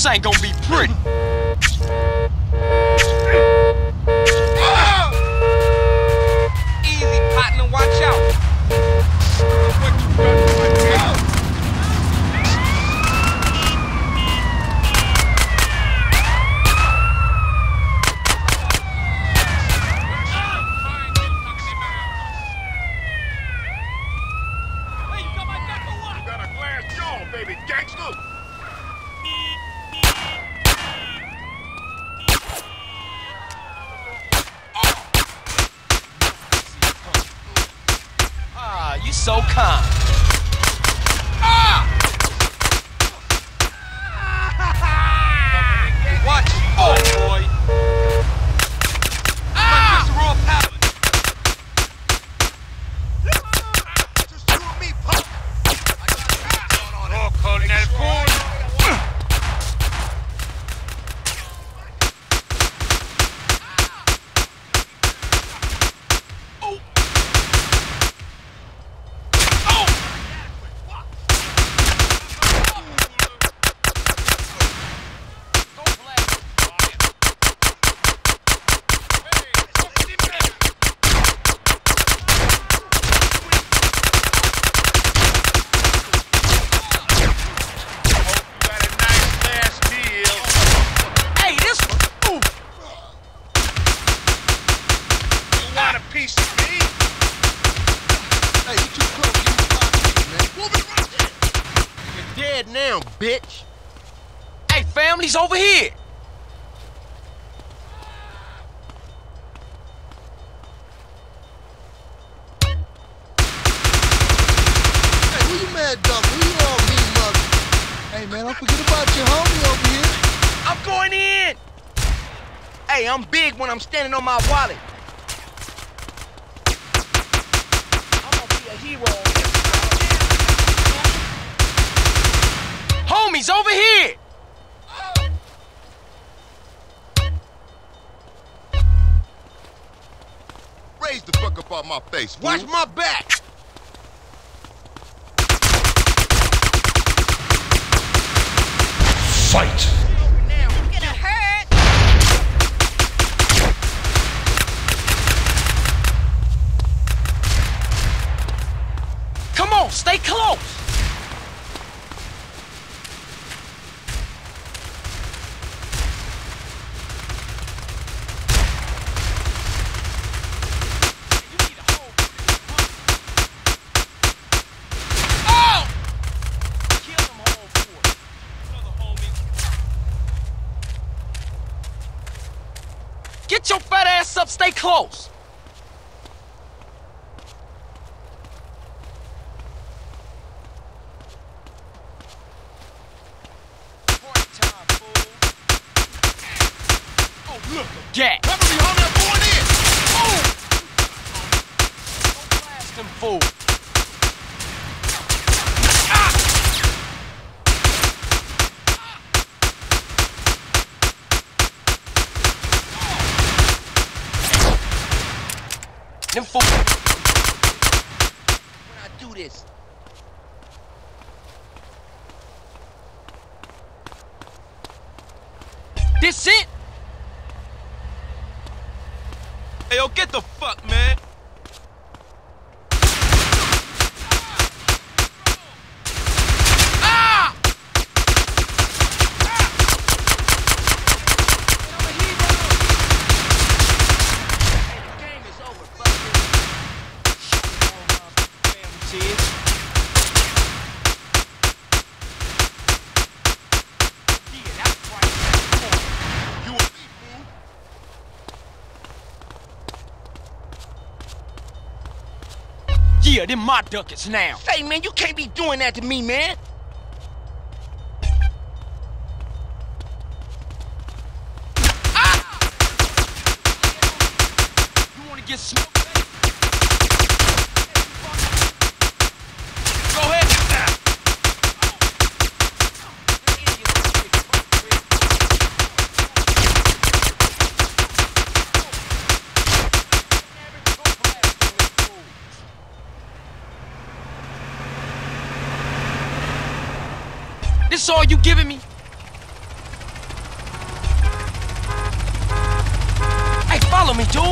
This ain't gonna be pretty. Piece of me? Hey, you too close. You need five man. You're dead now, bitch. Hey, family's over here. Hey, man, don't forget about your homie over here. I'm going in. Hey, I'm big when I'm standing on my wallet. I'm gonna be a hero on this. Homies over here. Raise the fuck up off my face, fool. Watch my back. fight. Up, stay close. This. This it? Hey, yo, get the fuck, man. Yeah, them my ducats now. Hey, man, you can't be doing that to me, man. You giving me? me, dude.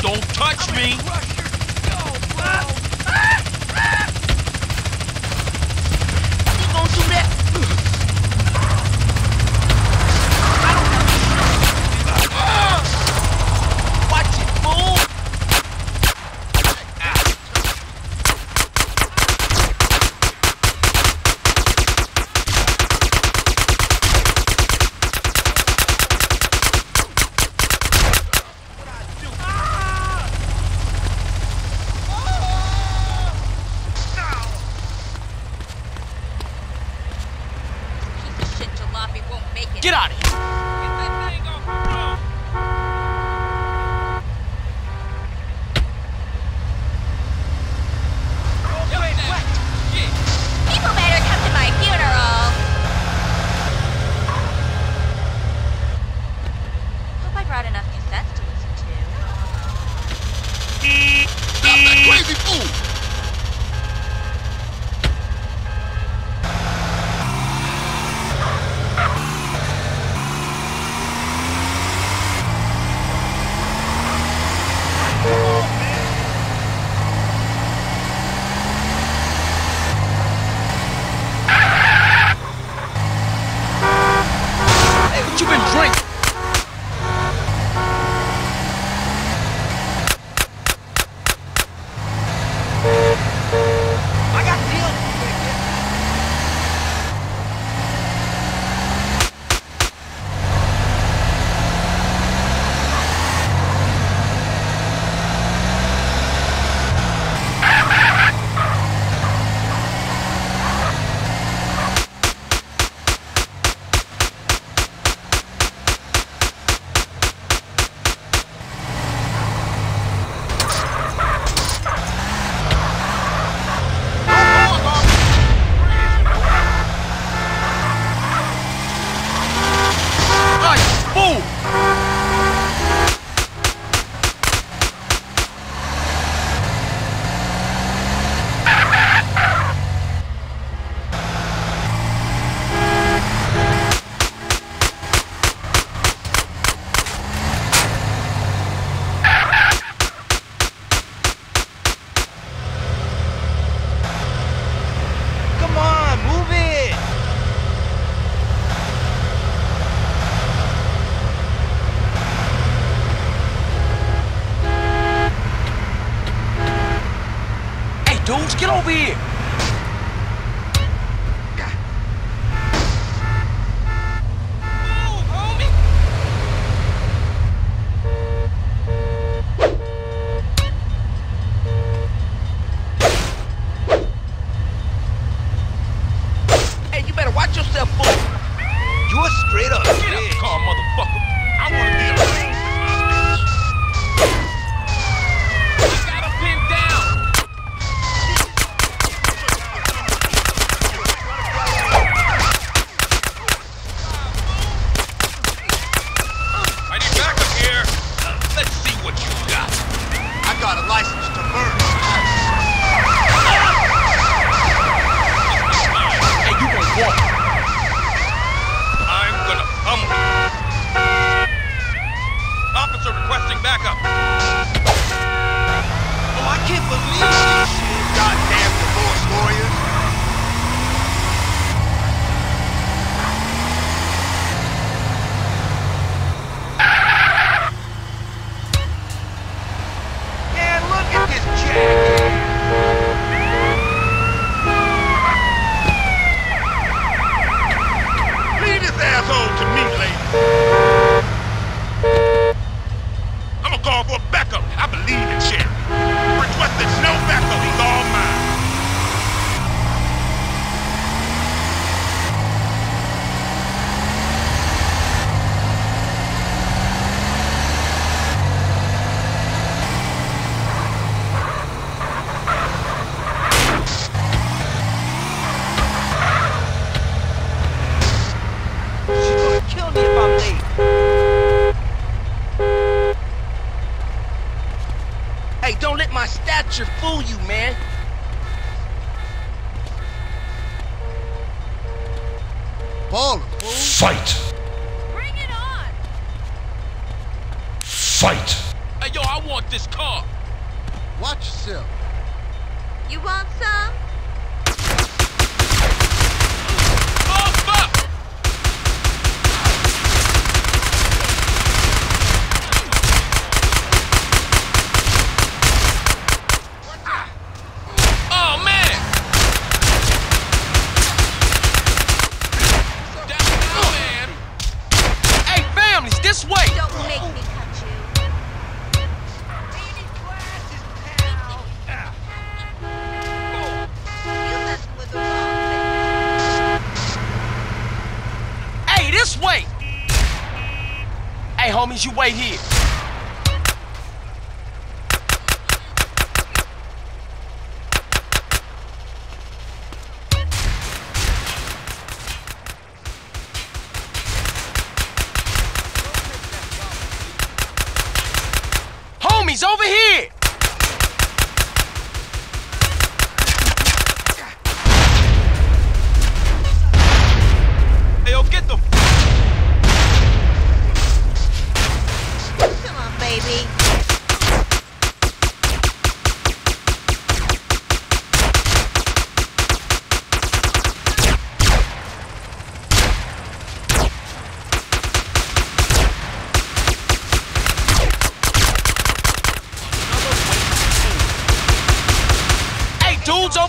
Don't touch me! You gonna do that? Watch it, fool! Piece of shit jalopy won't make it. Get out of here! People better come to my funeral. Hope I brought enough cassettes to listen to. Stop that crazy fool! You better requesting backup. Oh, I can't believe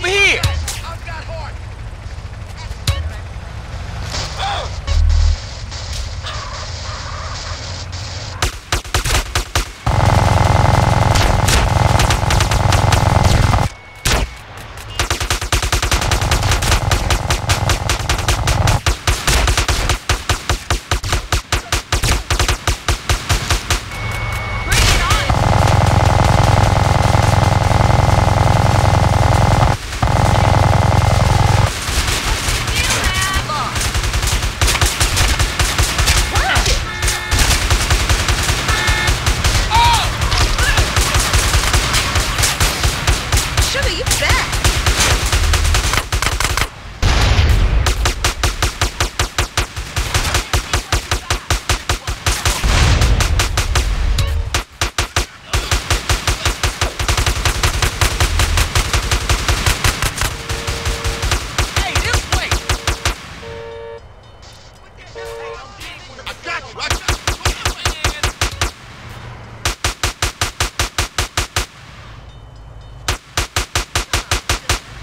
over here.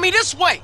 me this way!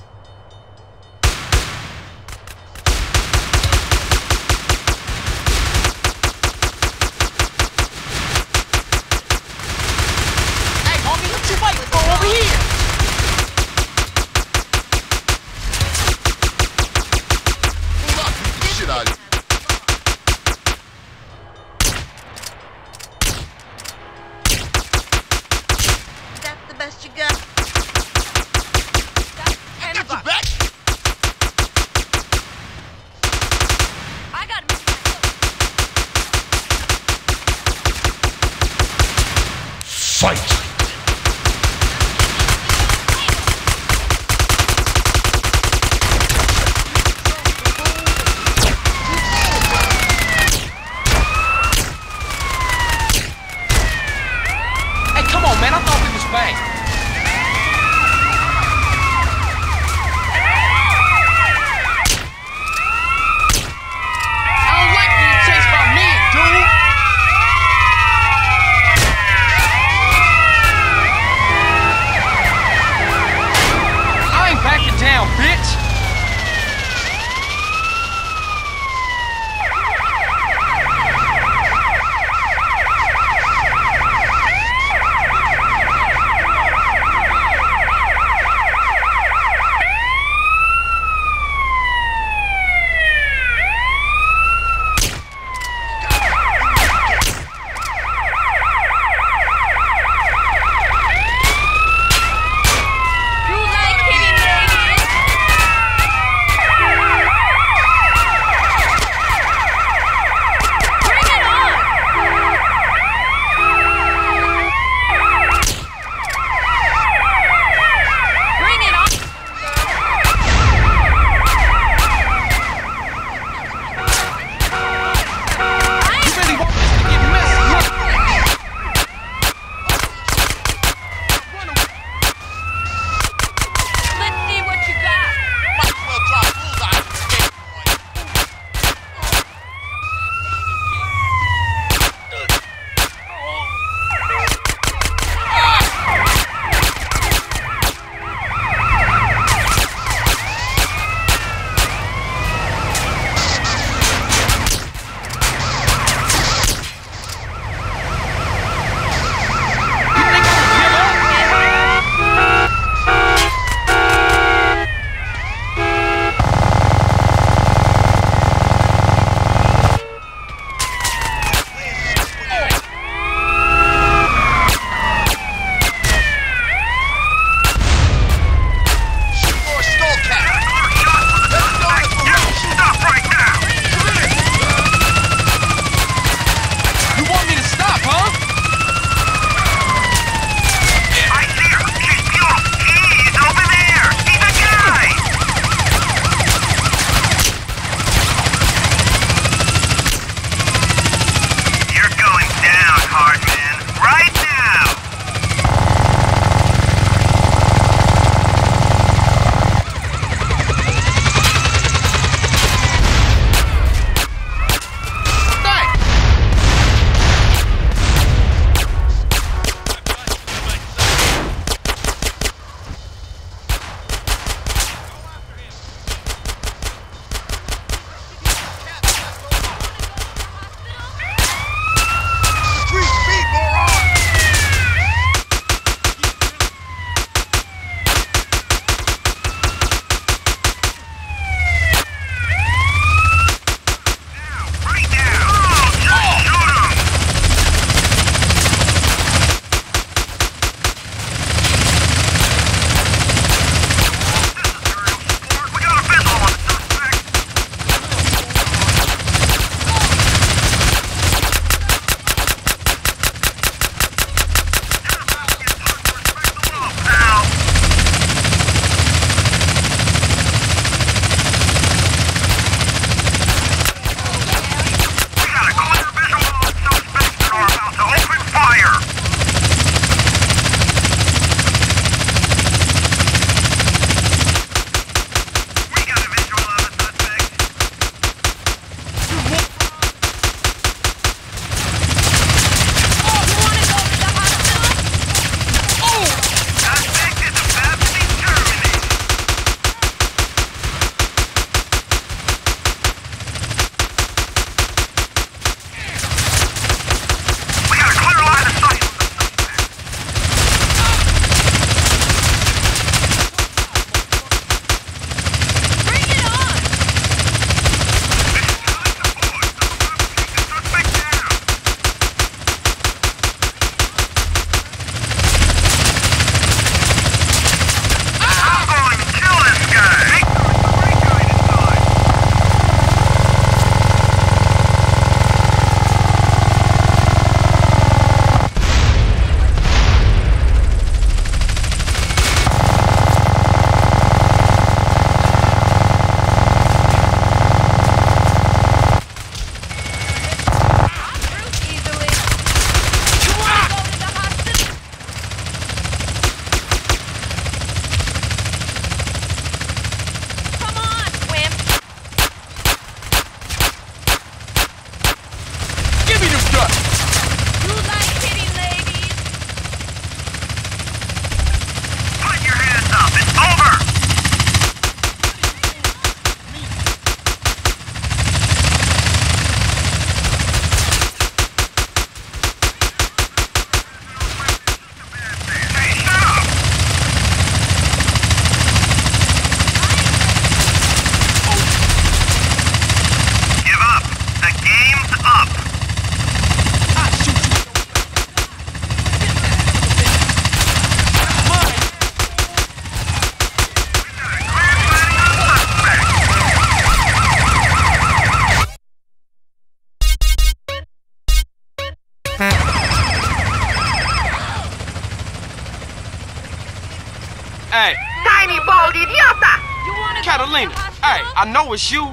Hey, Tiny bald idiota! You wanna Catalina. go to the Hey. I know it's you.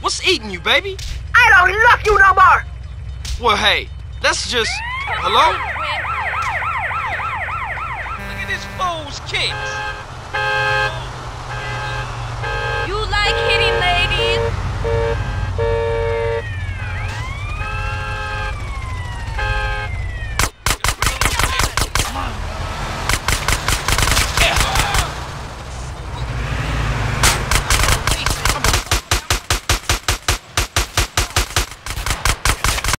What's eating you, baby? I don't love you no more! Well, hey, let's just. Hello? Look at this fool's kicks.